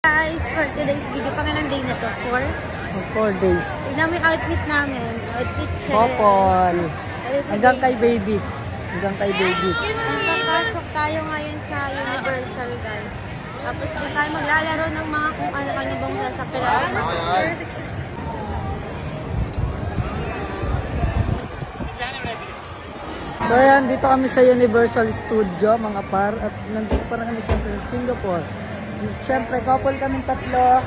Guys, for today's video, pangalang day na to, 4. Four days. Tignan mo yung outfit namin. Outfit check. Sige. Hanggang kay baby. Hanggang kay baby. Ang papasok tayo ngayon sa Universal, guys. Tapos di tayo maglalaro ng mga kung ano-ano bang nasa ng pictures. So ayan, dito kami sa Universal Studio, mga par. At nandito pa rin kami siyempre sa Singapore. Siyempre, couple kaming tatlo.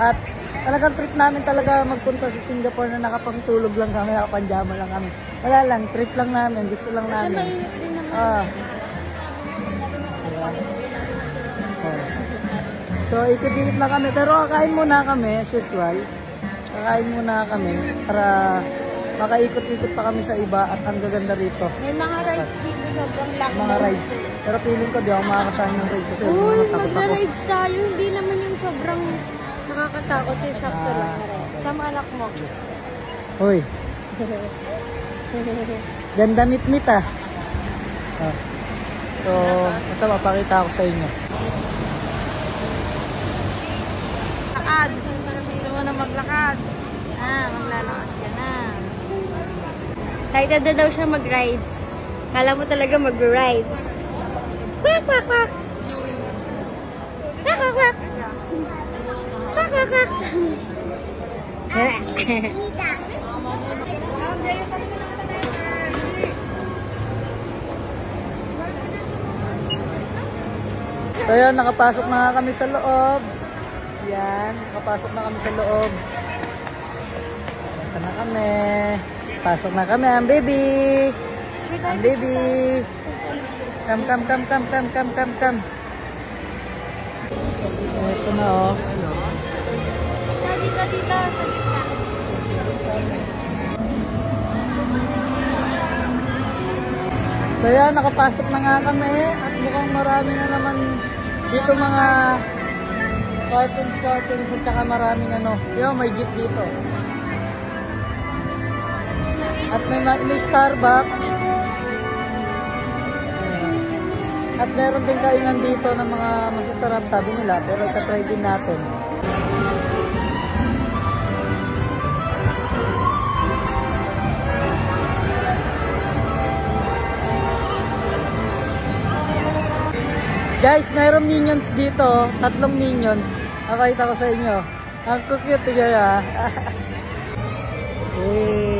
At talagang trip namin talaga magpunta sa Singapore na nakapangtulog lang kami, nakapanjama lang kami. Wala lang, trip lang namin, gusto lang Kasi namin. mainit din naman. Oh. So, ikot-ikot na kami. Pero kakain muna kami, as usual. Kakain muna kami para makaikot-ikot pa kami sa iba at ang gaganda rito. May mga rides dito, sobrang laki. Mga rides. Pero feeling ko di ako makakasama ng rides kasi Uy, ako. magra-rides tayo. Hindi naman yung sobrang nakakatakot yung sakto Ah. lang. Sama anak mo. Uy, ganda mit-mit ah. Ah. So, ito mapakita ko sa inyo. Lakad. Gusto mo na maglakad. Ah, maglalakad ka na. Excited na daw siya mag-rides. Kala mo talaga mag-rides. Quack, quack, quack. Quack, quack, quack. Quack, quack, quack. So yan, nakapasok na kami sa loob. Yan, nakapasok na kami sa loob. Ito na kami. Pasok na kami, ang baby. Ang baby. Come, come, come, come, come, come, come, come. Ito na oh. Dito, dito, dito. Sa gitna. So yan, nakapasok na nga kami at mukhang marami na naman dito mga cartoons, cartoons at saka maraming ano. Yo, may jeep dito. At may, ma- may Starbucks. At meron din kainan dito ng mga masasarap sabi nila pero itatry din natin. Guys, mayroong minions dito. Tatlong minions. Nakakita ko sa inyo. Ang cute tigay ah. hey,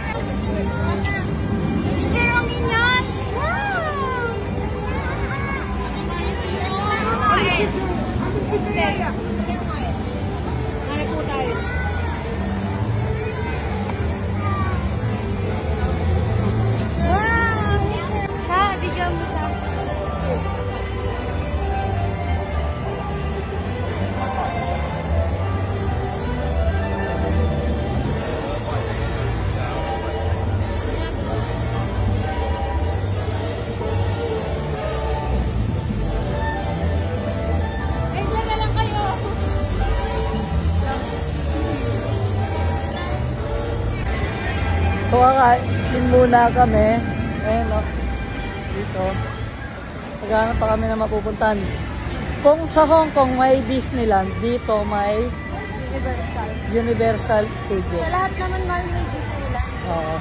So, kakain muna kami. Ayan, o. Dito. Naghahanap pa kami na mapupuntahan. Kung sa Hong Kong may Disneyland, dito may Universal. Universal Studio. Sa lahat naman mahal may Disneyland. Oo.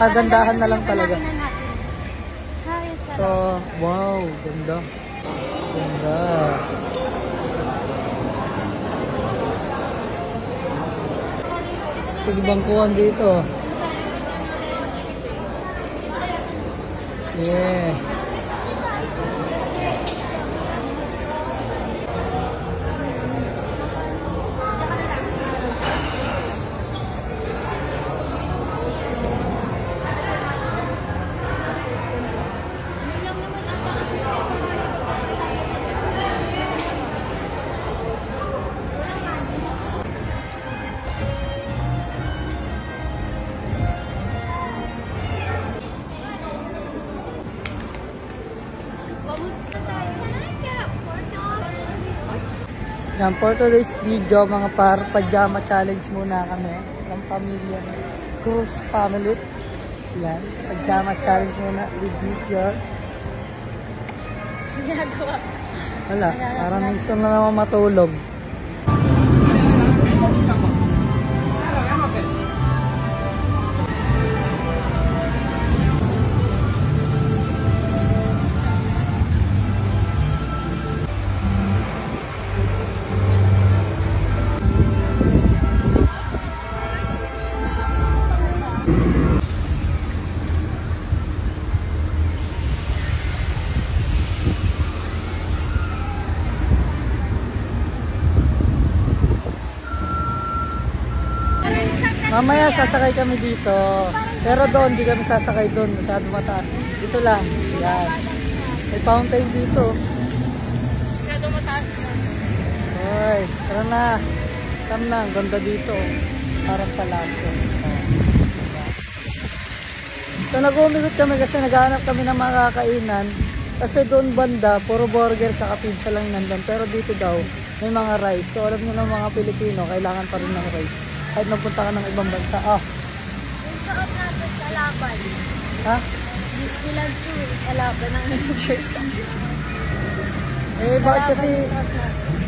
Kagandahan na lang talaga. So, wow, ganda. Ganda. Sige bangkuhan dito. Yeah. Yan, for today's video, mga par, pajama challenge muna kami ng pamilya ng Cruz family. Yan, pajama challenge muna with Meteor. Ginagawa. Wala, parang minsan na naman matulog. Mamaya sasakay kami dito. Pero doon, di kami sasakay doon. Masyado mataas. Dito lang. Yan. May fountain dito. Masyado mataas na. Hoy, tara na. Tara na, ang ganda dito. Parang palasyo. So nag-umikot kami kasi naghahanap kami ng mga kakainan. Kasi doon banda, puro burger tsaka pizza lang nandun. Pero dito daw, may mga rice. So alam nyo ng mga Pilipino, kailangan pa rin ng rice. Kahit magpunta ka ng ibang bansa. Ah, Yung sakot natin sa laban. ha? Disneyland 2. Alaban ng Jersey. Eh, bakit kasi,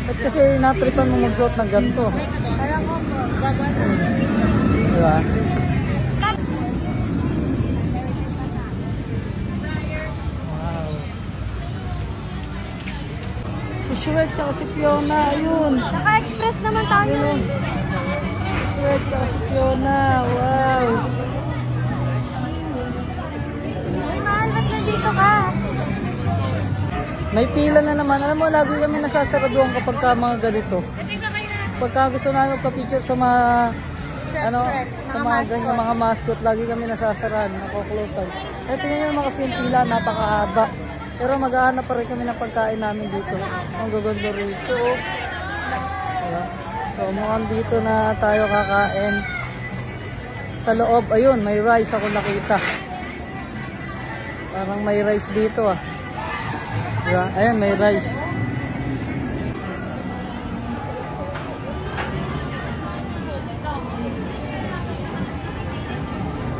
bakit kasi natripan mo magsuot ng ganito? Parang ko po. Gagawin Diba? Wow. Si Shuet tsaka si Fiona, ayun. Naka-express naman tayo. Ayun. Shuet tsaka si Fiona, wow. Uy, mahal, ba't nandito ka? May pila na naman. Alam mo, lagi kami nasasaraduhan kapag ka mga ganito. Pagka gusto namin magpa-picture sa mga ano, sa Mga mga ganyan mga mascot, lagi kami nasasaran, nako-close Eh, tingnan nyo naman kasi yung pila, napakahaba. Pero mag-aanap pa rin kami ng pagkain namin dito. Ang gaganda rito. So, mukhang dito na tayo kakain. Sa loob, ayun, may rice ako nakita. Parang may rice dito ah. Diba? Ayan, may rice.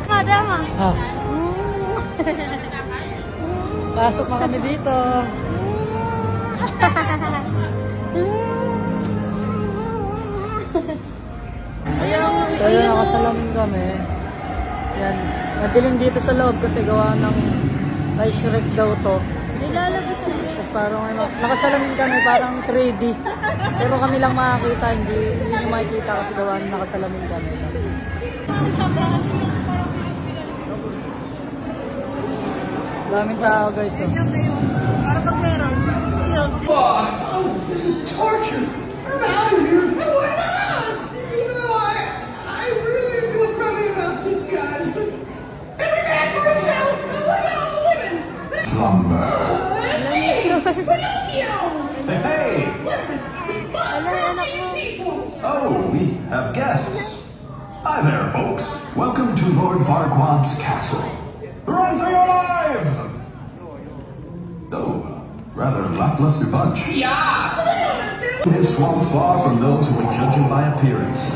Madama. Ah. Pasok na kami dito. So ayun, nakasalamin kami. Yan. Madilim dito sa loob kasi gawa ng kay Shrek daw to. Nilalabas na eh. Tapos parang ano, nakasalamin kami parang 3D. Pero kami lang makakita, hindi, hindi nyo makikita kasi gawa ng nakasalamin kami. Daming tao guys. Oh. Oh, this is torture. I'm out of here. These people? Oh, we have guests. Hi there, folks. Welcome to Lord Farquaad's castle. Run for your lives! Oh, rather lackluster bunch. Yeah. His swamp far from those who would judge him by appearance,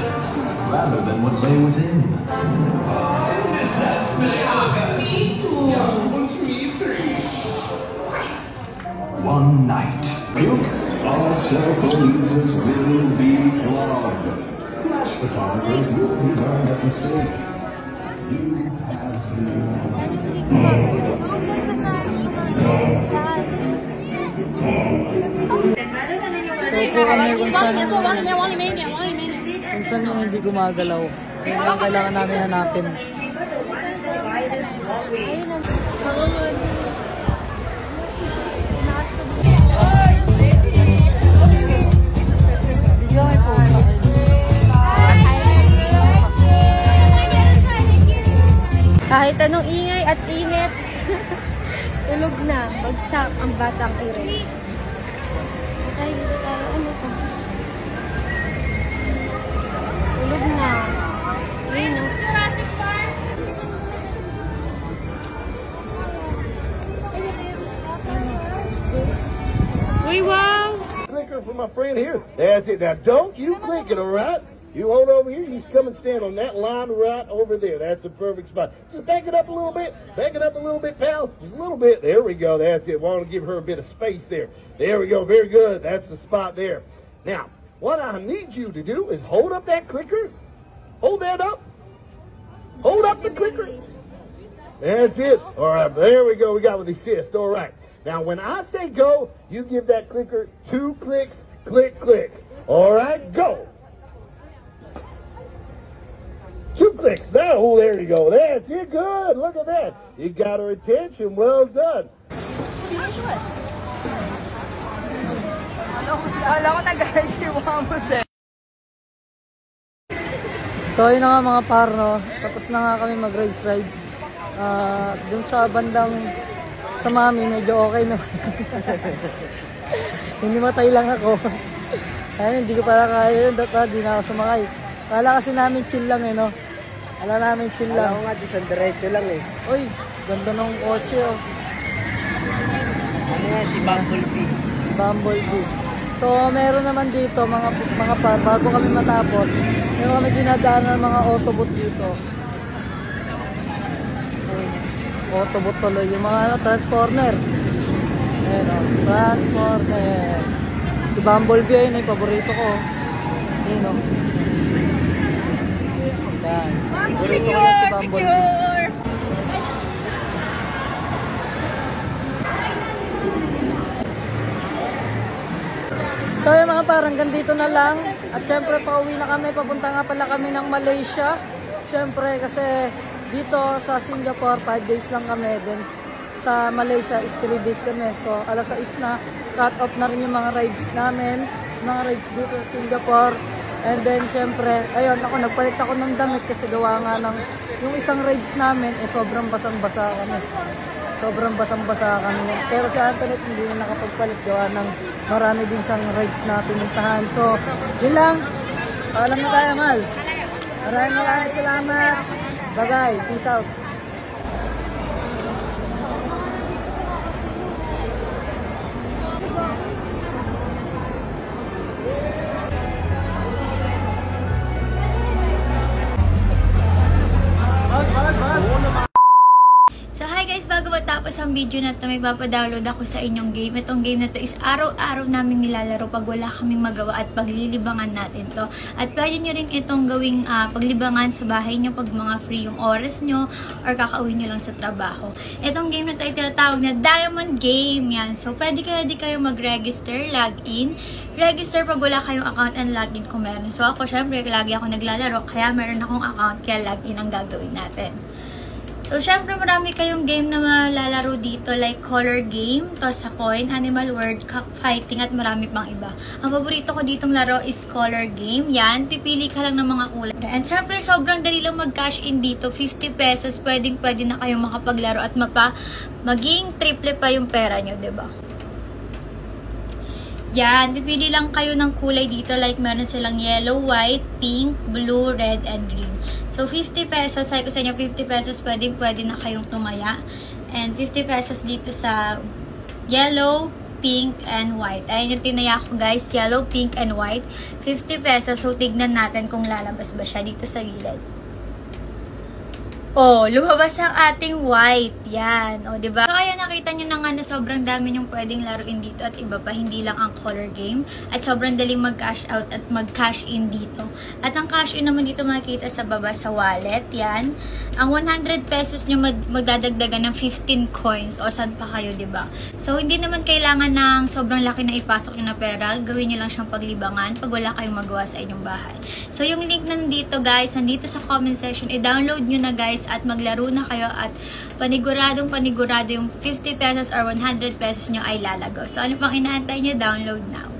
rather than what lay within. Me One night. Puke, all cell phone users will be flogged. Flash photographers will be burned at the stake. You have to... Ano hindi ko? Huwag ka sa Saan? So po kami kung saan yung hindi gumagalaw. Yun lang kailangan namin hanapin. Ayun ang... Kahit anong ingay at init, tulog na, bagsak ang batang ire. Ay, tayo, ano to? Tulog na. Ayun, oh. clicker for my friend here. That's it. Now, don't you click it, all right? You hold over here. You come and stand on that line right over there. That's a perfect spot. Just back it up a little bit. Back it up a little bit, pal. Just a little bit. There we go. That's it. Want to give her a bit of space there. There we go. Very good. That's the spot there. Now, what I need you to do is hold up that clicker. Hold that up. Hold up the clicker. That's it. All right, there we go. We got with the assist. All right. Now, when I say go, you give that clicker two clicks. Click, click. All right, go. Clicks. Now, oh, there you go. That's it. Good. Look at that. You got her attention. Well done. So yun na nga mga par, no? Tapos na nga kami mag-race ride. Ah, dun sa bandang sa mami, medyo okay na. hindi matay lang ako. Ayun, hindi ko pala kaya yun. Data, di na ako sumakay. Kala kasi namin chill lang eh, no? Kala namin chill lang. Ako nga, isang diretso lang eh. Uy, ganda ng kotse, oh. Ano nga, si Bumblebee. Bumblebee. So, meron naman dito, mga mga par, bago kami matapos, meron kami dinadaan ng mga Autobot dito. Autobot tuloy, yung mga ano, Transformer. Ayan o, Transformer. Si Bumblebee ayun, yung paborito ko. Ayun o. Yan. Paborito ko yan si Bumblebee. So yung mga parang ganito na lang. At syempre pauwi na kami. Papunta nga pala kami ng Malaysia. Syempre kasi dito sa Singapore 5 days lang kami. Then sa Malaysia is 3 days kami. So alas 6 na. Cut off na rin yung mga rides namin. Mga rides dito sa Singapore. And then syempre, ayun ako nagpalit ako ng damit kasi gawa nga ng yung isang rides namin eh sobrang basang-basa kami sobrang basang-basa kami. Pero si Antoinette hindi na nakapagpalit gawa ng marami din siyang rides na pinuntahan. So, yun lang. Paalam na tayo, Mal. Maraming maraming salamat. Bye-bye. Peace out. Hi guys, bago matapos ang video na to, may papadownload ako sa inyong game. Itong game na to is araw-araw namin nilalaro pag wala kaming magawa at paglilibangan natin to. At pwede nyo rin itong gawing ah, paglibangan sa bahay nyo pag mga free yung oras nyo or kakauwi nyo lang sa trabaho. Itong game na to ay tinatawag na Diamond Game yan. So pwede kayo di kayo mag-register, login, register pag wala kayong account and login kung meron. So ako syempre lagi ako naglalaro kaya meron akong account kaya login ang gagawin natin. So, syempre marami kayong game na malalaro dito like color game, toss a coin, animal word, cockfighting at marami pang iba. Ang paborito ko ditong laro is color game. Yan, pipili ka lang ng mga kulay. And syempre sobrang dali lang mag-cash in dito. 50 pesos, pwedeng pwede na kayong makapaglaro at mapa maging triple pa yung pera nyo, ba? Yan, pipili lang kayo ng kulay dito like meron silang yellow, white, pink, blue, red, and green. So, 50 pesos, sabi ko sa inyo, 50 pesos, pwede, pwede na kayong tumaya. And 50 pesos dito sa yellow, pink, and white. Ayan yung tinaya ko guys, yellow, pink, and white. 50 pesos, so tignan natin kung lalabas ba siya dito sa gilid. Oh, lumabas ang ating white. Yan. O, oh, diba? So, kaya nakita nyo na nga na sobrang dami yung pwedeng laruin dito at iba pa, hindi lang ang color game. At sobrang daling mag-cash out at mag-cash in dito. At ang cash in naman dito makikita sa baba sa wallet. Yan. Ang 100 pesos nyo mag magdadagdagan ng 15 coins. O, saan pa kayo, diba? So, hindi naman kailangan ng sobrang laki na ipasok nyo na pera. Gawin nyo lang siyang paglibangan pag wala kayong magawa sa inyong bahay. So, yung link na nandito, guys, nandito sa comment section, i-download nyo na, guys, at maglaro na kayo at paniguradong panigurado yung 50 pesos or 100 pesos nyo ay lalago. So, ano pang inaantay nyo? Download now.